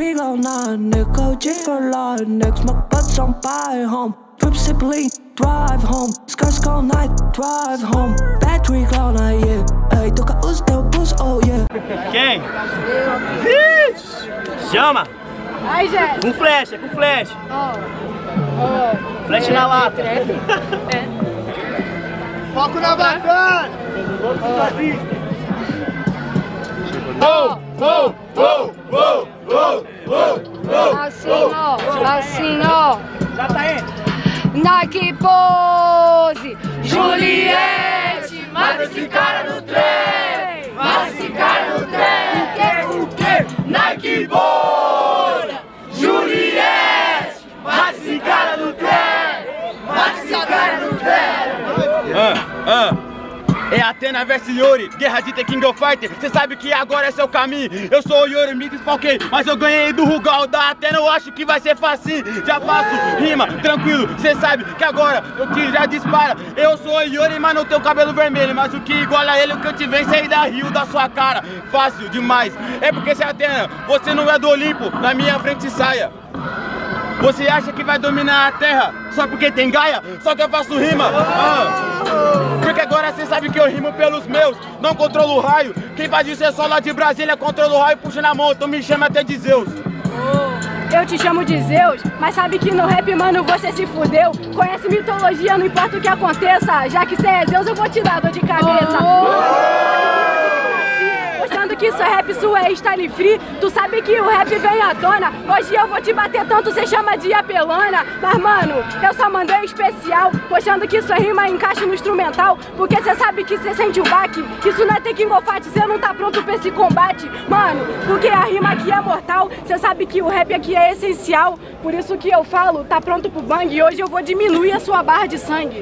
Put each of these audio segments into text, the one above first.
reload na een nek, OG verlaat niks, mijn buds on buy home. Trip sibling, drive home, scars call night, drive home. Battery call night, yeah, hey, toka us del bus, oh yeah. Quem? Chama! Ai, gente! Com flecha, com flecha! Oh. Oh. Flecha na lata! É. Foco na bacana! Oh! oh. Assim, ó. Assim, ó. Já tá indo. Nike pose. Juliette. Mata esse cara no trem. Mata esse cara no trem. O quê? Nike pose. Juliette. Mata esse cara no trem. Mata esse cara no trem. Ah, ah. É Atena vs Yori, guerra de The King of Fighter. Cê sabe que agora é seu caminho. Eu sou o Yori, me desfalquei, mas eu ganhei do Rugal da Atena. Eu acho que vai ser facinho. Já faço rima, tranquilo. Cê sabe que agora eu te já dispara. Eu sou o Yori, mas não tenho cabelo vermelho. Mas o que iguala ele, o que eu te venço é da rio da sua cara. Fácil demais. É porque se Atena, você não é do Olimpo, na minha frente saia. Você acha que vai dominar a terra só porque tem Gaia? Só que eu faço rima. Ah. Porque agora você sabe que eu rimo pelos meus, não controlo o raio. Quem faz isso é só lá de Brasília, controla o raio, puxa na mão, então me chama até de Zeus. Eu te chamo de Zeus, mas sabe que no rap, mano, você se fudeu. Conhece mitologia, não importa o que aconteça. Já que você é Zeus, eu vou te dar dor de cabeça. Mostrando que isso é rap, isso é style free. Tu sabe que o rap vem à tona. Hoje eu vou te bater tanto, cê chama de apelona. Mas, mano, eu só mandei especial. Mostrando que isso é rima encaixa no instrumental. Porque cê sabe que cê sente o baque. Isso não é ter of Fight, cê não tá pronto pra esse combate. Mano, porque a rima aqui é mortal. Cê sabe que o rap aqui é essencial. Por isso que eu falo, tá pronto pro bang. E hoje eu vou diminuir a sua barra de sangue.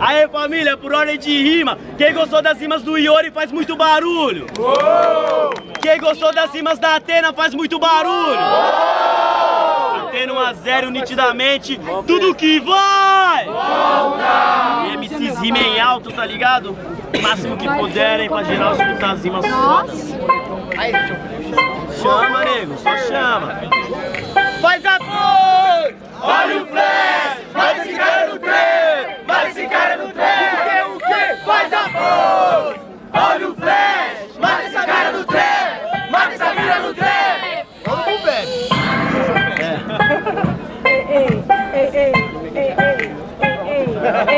Aê família, por ordem de rima, quem gostou das rimas do Iori faz muito barulho. Quem gostou das rimas da Atena faz muito barulho. Atena 1 a 0 nitidamente, tudo que vai! E MCs rimem alto, tá ligado? O máximo que puderem pra geral escutar as rimas fodas. Chama, nego, só chama.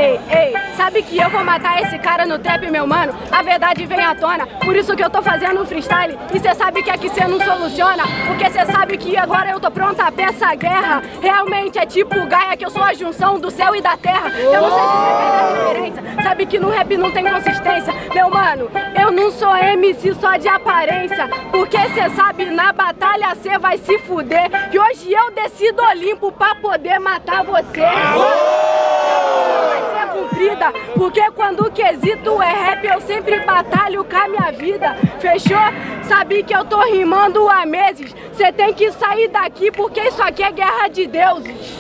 Ei, ei, sabe que eu vou matar esse cara no trap, meu mano? A verdade vem à tona, por isso que eu tô fazendo um freestyle. E cê sabe que aqui cê não soluciona, porque cê sabe que agora eu tô pronta pra essa guerra. Realmente é tipo Gaia, que eu sou a junção do céu e da terra. Eu não sei se você a referência, sabe que no rap não tem consistência. Meu mano, eu não sou MC só de aparência, porque cê sabe, na batalha cê vai se fuder. E hoje eu desci do Olimpo pra poder matar você. Cumprida, porque quando o quesito é rap, eu sempre batalho com a minha vida. Fechou? Sabe que eu tô rimando há meses. Cê tem que sair daqui, porque isso aqui é guerra de deuses.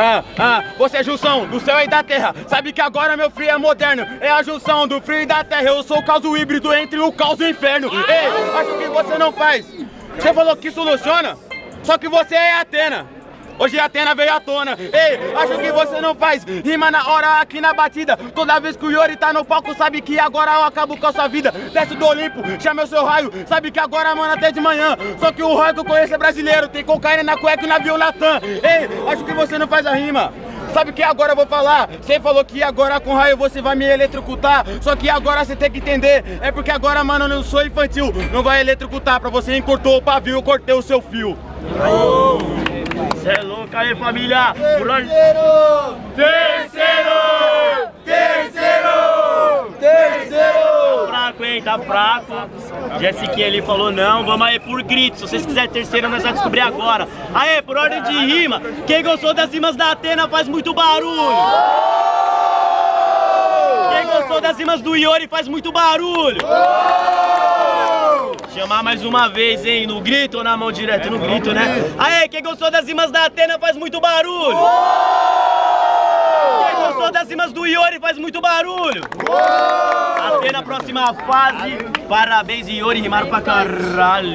Ah, ah, você é junção do céu e da terra. Sabe que agora meu frio é moderno. É a junção do frio e da terra. Eu sou o caos híbrido entre o caos e o inferno. Ei, acho que você não faz. Você falou que soluciona? Só que você é Atena. Hoje a Atena veio à tona. Ei, acho que você não faz rima na hora aqui na batida. Toda vez que o Yori tá no palco, sabe que agora eu acabo com a sua vida. Desce do Olimpo, chama o seu raio. Sabe que agora, mano, até de manhã. Só que o raio que eu conheço é brasileiro. Tem cocaína na cueca e o navio Natan. Ei, acho que você não faz a rima. Sabe que agora eu vou falar? Você falou que agora com raio você vai me eletrocutar. Só que agora você tem que entender. É porque agora, mano, eu não sou infantil. Não vai eletrocutar. Pra você encurtou o pavio, eu cortei o seu fio. Cê é louco aí, família! Por ordem... Terceiro! Terceiro! Terceiro! fraco, hein? Tá fraco. Jessiquinha ali falou não. Vamos aí por grito. Se vocês quiserem terceiro, nós vamos descobrir agora. Aê, por ordem de rima. Quem gostou das rimas da Atena faz muito barulho. Quem gostou das rimas do Iori faz muito barulho. Chamar mais uma vez, hein? No grito ou na mão direto? No grito, né? Aê, quem gostou das rimas da Atena faz muito barulho. Do Iori faz muito barulho. Até na próxima fase. Parabéns, Iori, rimaram pra caralho.